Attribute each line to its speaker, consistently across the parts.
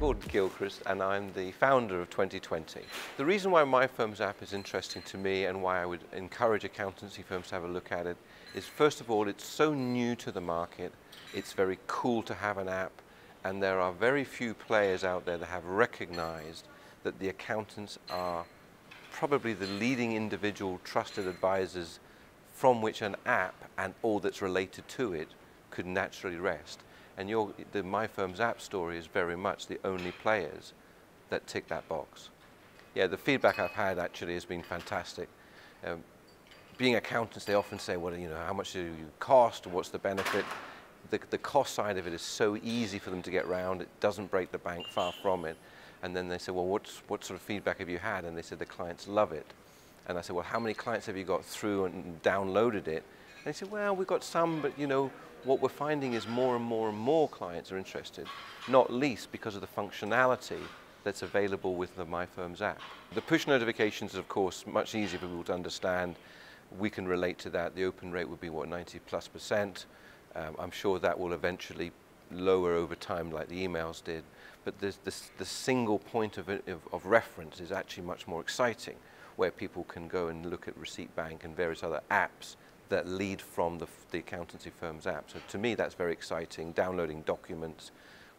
Speaker 1: called Gilchrist and I'm the founder of 2020. The reason why MyFirmsApp is interesting to me and why I would encourage accountancy firms to have a look at it is first of all it's so new to the market, it's very cool to have an app and there are very few players out there that have recognized that the accountants are probably the leading individual trusted advisors from which an app and all that's related to it could naturally rest. And your, the MyFirmsApp story is very much the only players that tick that box. Yeah, the feedback I've had actually has been fantastic. Um, being accountants, they often say, well, you know, how much do you cost? What's the benefit? The, the cost side of it is so easy for them to get around. It doesn't break the bank, far from it. And then they say, well, what's, what sort of feedback have you had? And they said the clients love it. And I said, well, how many clients have you got through and downloaded it? And they said, well, we've got some, but you know, what we're finding is more and more and more clients are interested, not least because of the functionality that's available with the MyFirmsApp. The push notifications of course, much easier for people to understand. We can relate to that. The open rate would be, what, 90 plus percent. Um, I'm sure that will eventually lower over time like the emails did. But the single point of, of, of reference is actually much more exciting, where people can go and look at Receipt Bank and various other apps that lead from the, the accountancy firm's app. So to me, that's very exciting. Downloading documents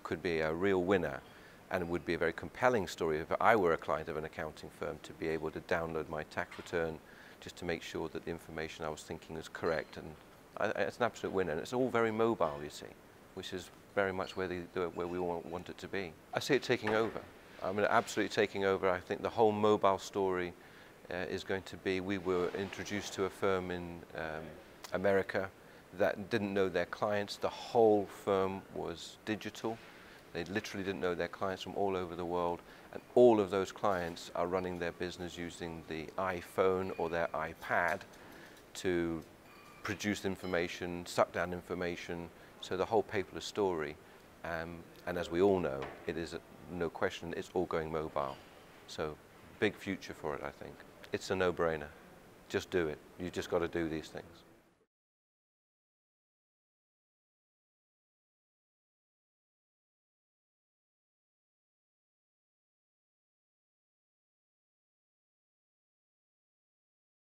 Speaker 1: could be a real winner and would be a very compelling story if I were a client of an accounting firm to be able to download my tax return just to make sure that the information I was thinking was correct. And I, it's an absolute winner. And it's all very mobile, you see, which is very much where, the, where we want, want it to be. I see it taking over. I mean, absolutely taking over. I think the whole mobile story is going to be, we were introduced to a firm in um, America that didn't know their clients. The whole firm was digital. They literally didn't know their clients from all over the world. And all of those clients are running their business using the iPhone or their iPad to produce information, suck down information. So the whole paperless story, um, and as we all know, it is no question, it's all going mobile. So big future for it, I think it's a no-brainer. Just do it. You've just got to do these things.